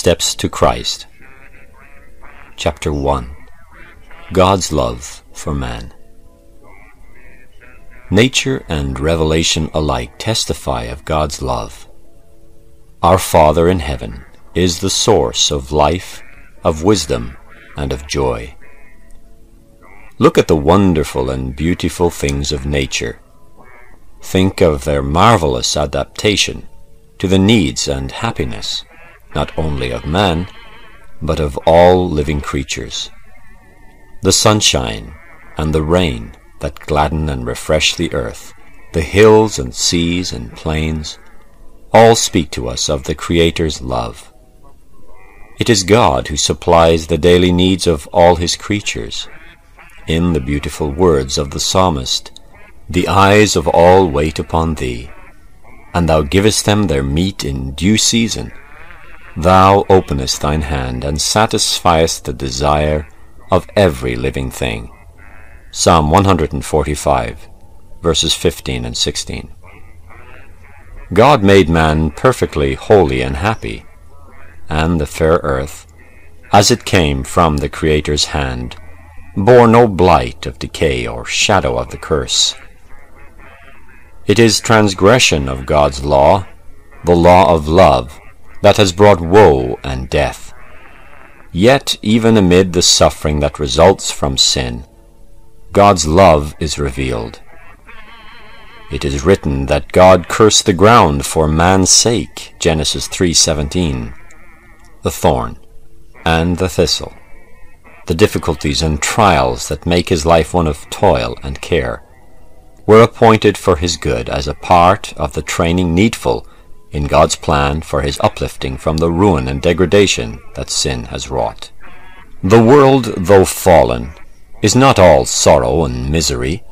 Steps to Christ. Chapter 1 God's Love for Man. Nature and revelation alike testify of God's love. Our Father in heaven is the source of life, of wisdom, and of joy. Look at the wonderful and beautiful things of nature. Think of their marvelous adaptation to the needs and happiness not only of man, but of all living creatures. The sunshine and the rain that gladden and refresh the earth, the hills and seas and plains, all speak to us of the Creator's love. It is God who supplies the daily needs of all his creatures. In the beautiful words of the psalmist, The eyes of all wait upon thee, and thou givest them their meat in due season. Thou openest thine hand, and satisfiest the desire of every living thing. Psalm 145, verses 15 and 16. God made man perfectly holy and happy, and the fair earth, as it came from the Creator's hand, bore no blight of decay or shadow of the curse. It is transgression of God's law, the law of love, that has brought woe and death. Yet, even amid the suffering that results from sin, God's love is revealed. It is written that God cursed the ground for man's sake, Genesis 3:17. The thorn and the thistle, the difficulties and trials that make his life one of toil and care, were appointed for his good as a part of the training needful in God's plan for his uplifting from the ruin and degradation that sin has wrought. The world, though fallen, is not all sorrow and misery.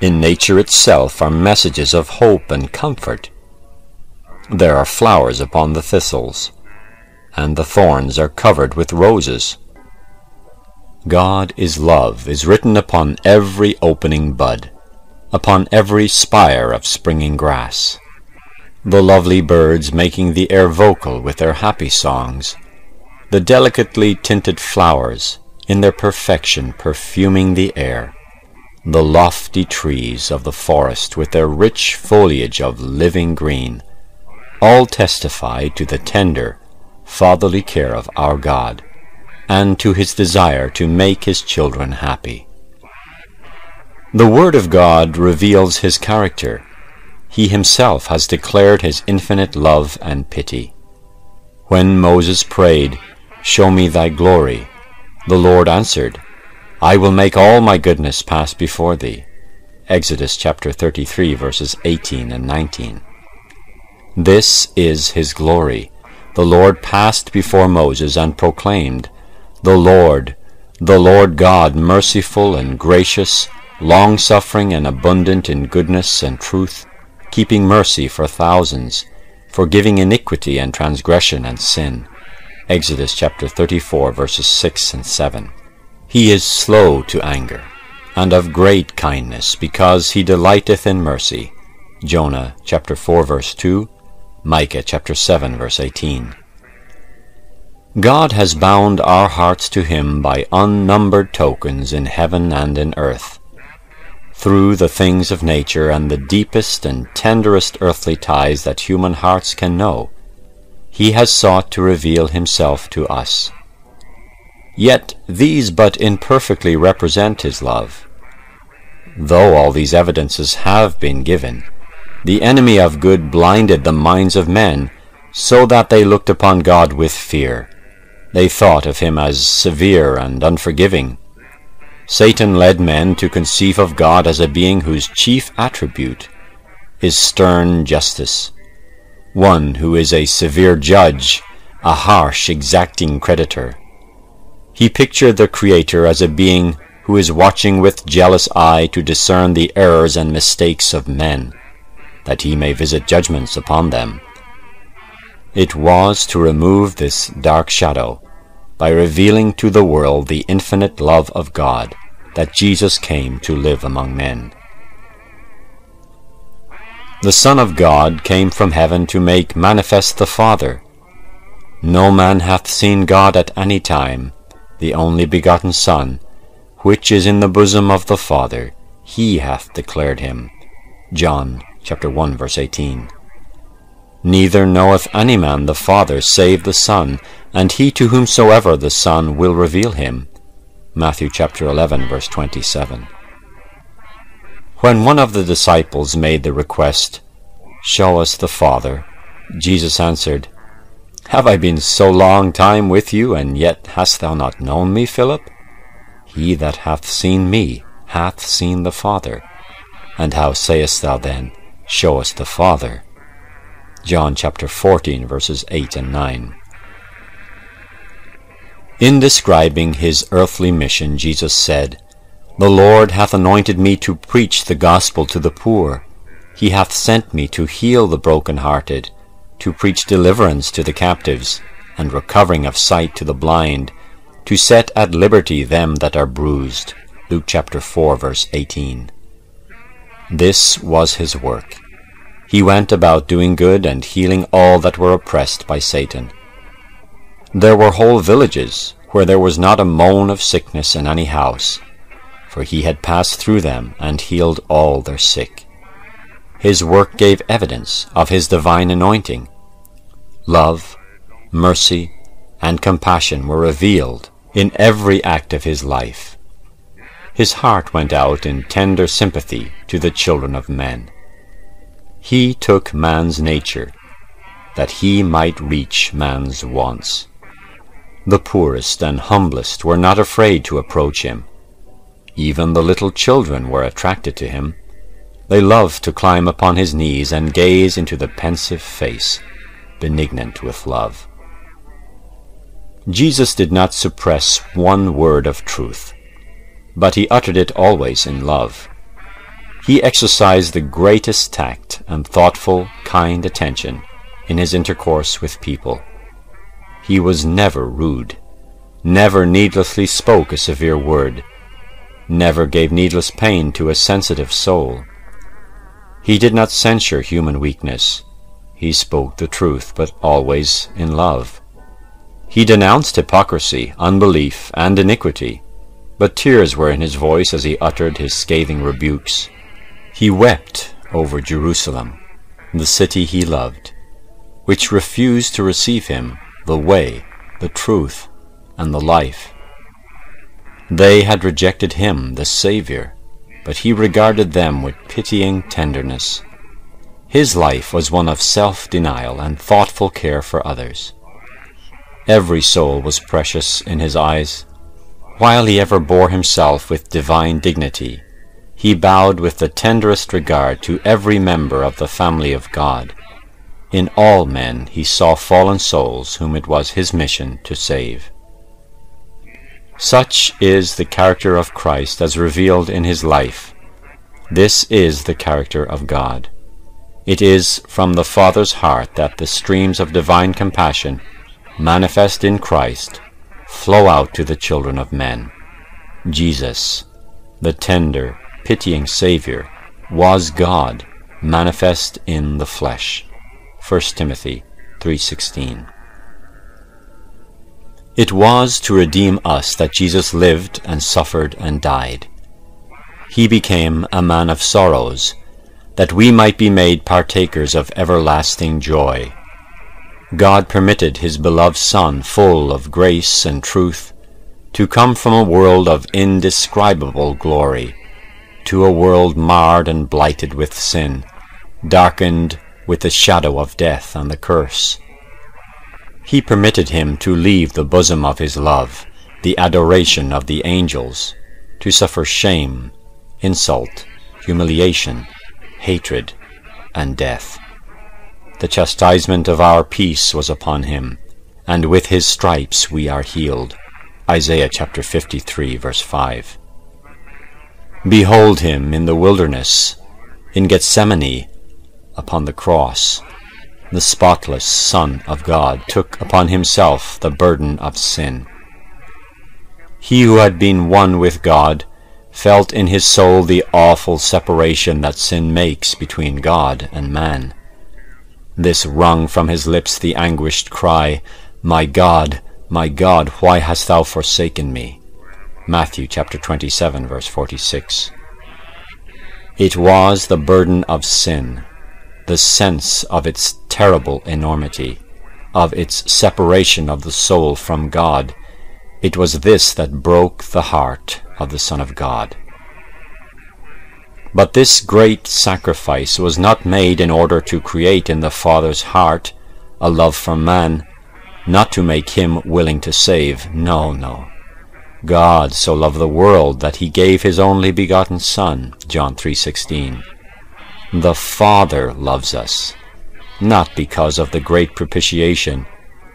In nature itself are messages of hope and comfort. There are flowers upon the thistles, and the thorns are covered with roses. God is love is written upon every opening bud, upon every spire of springing grass the lovely birds making the air vocal with their happy songs, the delicately tinted flowers in their perfection perfuming the air, the lofty trees of the forest with their rich foliage of living green, all testify to the tender, fatherly care of our God, and to his desire to make his children happy. The Word of God reveals his character, he himself has declared his infinite love and pity. When Moses prayed, Show me thy glory, the Lord answered, I will make all my goodness pass before thee. Exodus chapter 33 verses 18 and 19. This is his glory. The Lord passed before Moses and proclaimed, The Lord, the Lord God, merciful and gracious, long-suffering and abundant in goodness and truth, keeping mercy for thousands, forgiving iniquity and transgression and sin. Exodus chapter 34 verses 6 and 7. He is slow to anger, and of great kindness, because he delighteth in mercy. Jonah chapter 4 verse 2, Micah chapter 7 verse 18. God has bound our hearts to him by unnumbered tokens in heaven and in earth through the things of nature and the deepest and tenderest earthly ties that human hearts can know, he has sought to reveal himself to us. Yet these but imperfectly represent his love. Though all these evidences have been given, the enemy of good blinded the minds of men so that they looked upon God with fear. They thought of him as severe and unforgiving, Satan led men to conceive of God as a being whose chief attribute is stern justice, one who is a severe judge, a harsh, exacting creditor. He pictured the Creator as a being who is watching with jealous eye to discern the errors and mistakes of men, that he may visit judgments upon them. It was to remove this dark shadow by revealing to the world the infinite love of God, that Jesus came to live among men. The Son of God came from heaven to make manifest the Father. No man hath seen God at any time, the only begotten Son, which is in the bosom of the Father, he hath declared him. John chapter 1 verse 18. Neither knoweth any man the Father save the Son, and he to whomsoever the Son will reveal him. Matthew chapter 11 verse 27. When one of the disciples made the request, Show us the Father, Jesus answered, have I been so long time with you, and yet hast thou not known me, Philip? He that hath seen me hath seen the Father. And how sayest thou then, Show us the Father? John chapter 14, verses 8 and 9. In describing his earthly mission, Jesus said, The Lord hath anointed me to preach the gospel to the poor. He hath sent me to heal the broken-hearted, to preach deliverance to the captives, and recovering of sight to the blind, to set at liberty them that are bruised. Luke chapter 4 verse 18. This was his work. He went about doing good and healing all that were oppressed by Satan. There were whole villages where there was not a moan of sickness in any house, for he had passed through them and healed all their sick. His work gave evidence of his divine anointing. Love, mercy, and compassion were revealed in every act of his life. His heart went out in tender sympathy to the children of men. He took man's nature, that he might reach man's wants. The poorest and humblest were not afraid to approach him. Even the little children were attracted to him. They loved to climb upon his knees and gaze into the pensive face, benignant with love. Jesus did not suppress one word of truth, but he uttered it always in love. He exercised the greatest tact and thoughtful, kind attention in his intercourse with people. He was never rude, never needlessly spoke a severe word, never gave needless pain to a sensitive soul. He did not censure human weakness. He spoke the truth, but always in love. He denounced hypocrisy, unbelief, and iniquity, but tears were in his voice as he uttered his scathing rebukes. He wept over Jerusalem, the city he loved, which refused to receive him, the way, the truth, and the life. They had rejected him, the Saviour, but he regarded them with pitying tenderness. His life was one of self-denial and thoughtful care for others. Every soul was precious in his eyes. While he ever bore himself with divine dignity, he bowed with the tenderest regard to every member of the family of God. In all men he saw fallen souls whom it was his mission to save. Such is the character of Christ as revealed in his life. This is the character of God. It is from the Father's heart that the streams of divine compassion, manifest in Christ, flow out to the children of men. Jesus, the tender, pitying Saviour, was God, manifest in the flesh. 1 Timothy 3.16 it was to redeem us that Jesus lived and suffered and died. He became a man of sorrows, that we might be made partakers of everlasting joy. God permitted his beloved Son, full of grace and truth, to come from a world of indescribable glory to a world marred and blighted with sin, darkened with the shadow of death and the curse. He permitted him to leave the bosom of his love, the adoration of the angels, to suffer shame, insult, humiliation, hatred, and death. The chastisement of our peace was upon him, and with his stripes we are healed. Isaiah chapter 53 verse 5. Behold him in the wilderness, in Gethsemane, upon the cross, the spotless Son of God, took upon himself the burden of sin. He who had been one with God felt in his soul the awful separation that sin makes between God and man. This wrung from his lips the anguished cry, My God, my God, why hast thou forsaken me? Matthew chapter 27 verse 46. It was the burden of sin, the sense of its terrible enormity, of its separation of the soul from God. It was this that broke the heart of the Son of God. But this great sacrifice was not made in order to create in the Father's heart a love for man, not to make him willing to save. No, no. God so loved the world that he gave his only begotten Son, John 3:16. The Father loves us, not because of the great propitiation,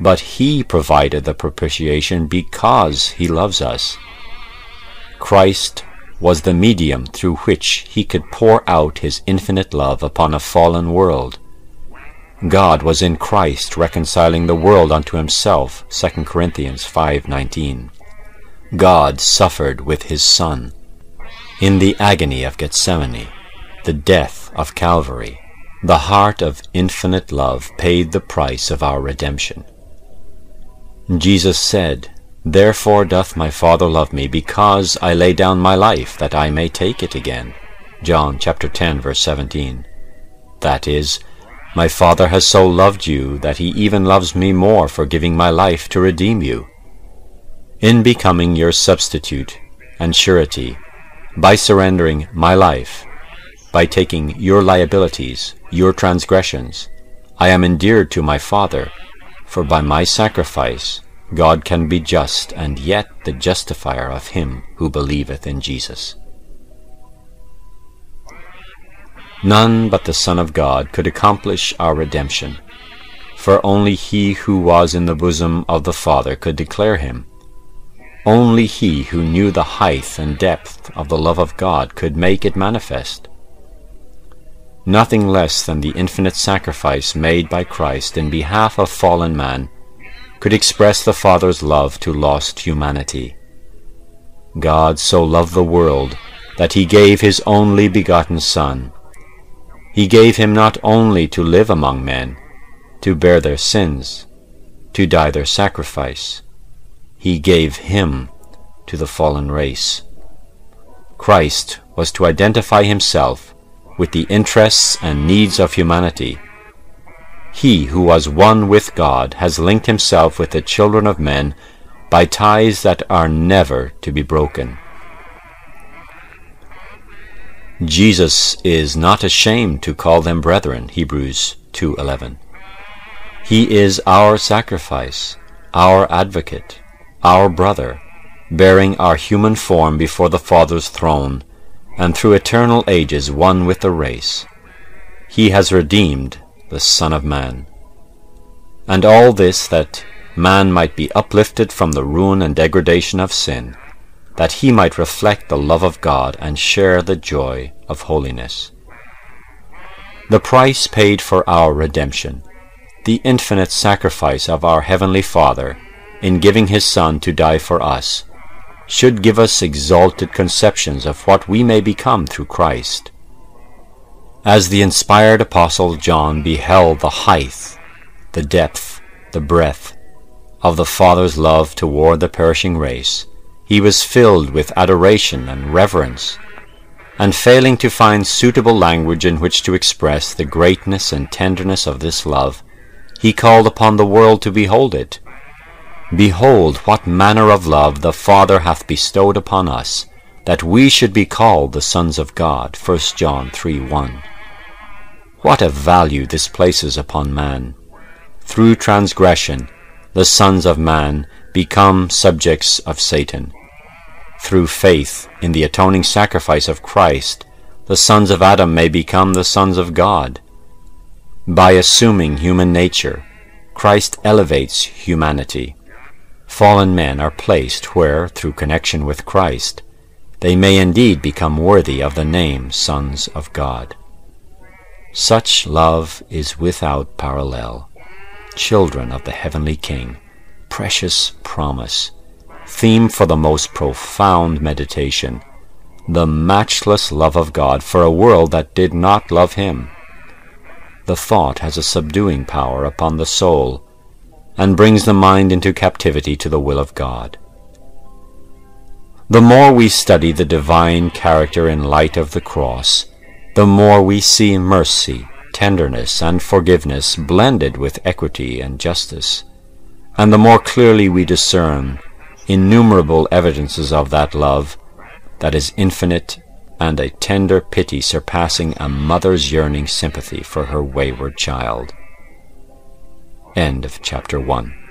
but he provided the propitiation because he loves us. Christ was the medium through which he could pour out his infinite love upon a fallen world. God was in Christ reconciling the world unto himself, 2 Corinthians 5:19. God suffered with his Son. In the agony of Gethsemane, the death of Calvary, the heart of infinite love paid the price of our redemption. Jesus said, Therefore doth my Father love me, because I lay down my life, that I may take it again. John chapter 10, verse 17. That is, my Father has so loved you that he even loves me more for giving my life to redeem you. In becoming your substitute and surety, by surrendering my life, by taking your liabilities, your transgressions, I am endeared to my Father, for by my sacrifice God can be just and yet the justifier of him who believeth in Jesus. None but the Son of God could accomplish our redemption, for only he who was in the bosom of the Father could declare him. Only he who knew the height and depth of the love of God could make it manifest. Nothing less than the infinite sacrifice made by Christ in behalf of fallen man could express the Father's love to lost humanity. God so loved the world that he gave his only begotten Son. He gave him not only to live among men, to bear their sins, to die their sacrifice. He gave him to the fallen race. Christ was to identify himself with the interests and needs of humanity he who was one with God has linked himself with the children of men by ties that are never to be broken. Jesus is not ashamed to call them brethren, Hebrews 2.11. He is our sacrifice, our advocate, our brother, bearing our human form before the Father's throne, and through eternal ages one with the race. He has redeemed the Son of Man. And all this that man might be uplifted from the ruin and degradation of sin, that he might reflect the love of God and share the joy of holiness. The price paid for our redemption, the infinite sacrifice of our Heavenly Father in giving His Son to die for us, should give us exalted conceptions of what we may become through Christ. As the inspired Apostle John beheld the height, the depth, the breadth of the Father's love toward the perishing race, he was filled with adoration and reverence, and failing to find suitable language in which to express the greatness and tenderness of this love, he called upon the world to behold it. Behold what manner of love the Father hath bestowed upon us, that we should be called the sons of God. 1 John 3 1. What a value this places upon man! Through transgression, the sons of man become subjects of Satan. Through faith in the atoning sacrifice of Christ, the sons of Adam may become the sons of God. By assuming human nature, Christ elevates humanity. Fallen men are placed where, through connection with Christ, they may indeed become worthy of the name sons of God. Such love is without parallel. Children of the Heavenly King, precious promise, theme for the most profound meditation, the matchless love of God for a world that did not love Him. The thought has a subduing power upon the soul, and brings the mind into captivity to the will of God. The more we study the divine character in light of the cross, the more we see mercy, tenderness, and forgiveness blended with equity and justice, and the more clearly we discern innumerable evidences of that love that is infinite and a tender pity surpassing a mother's yearning sympathy for her wayward child. End of chapter 1